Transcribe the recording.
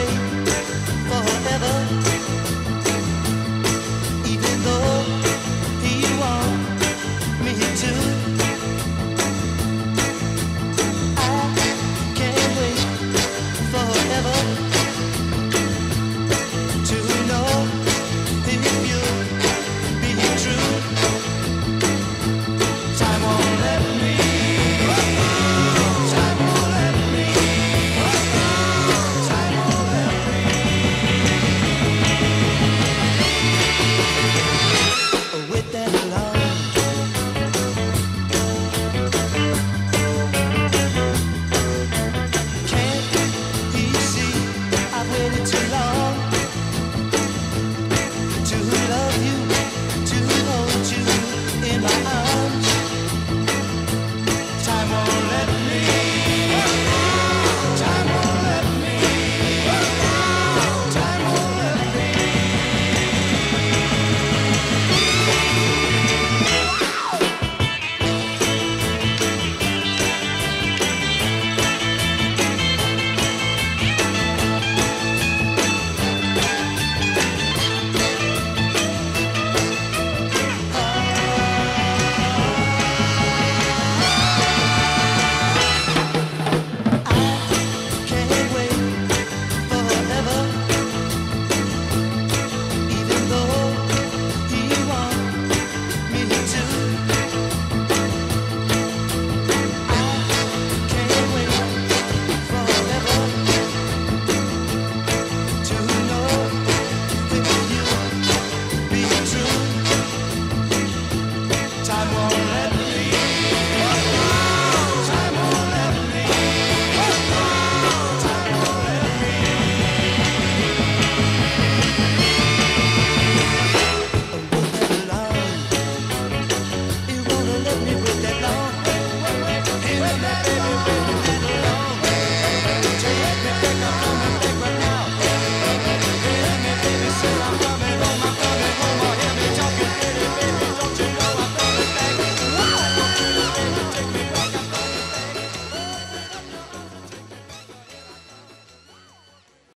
away forever. baby, baby.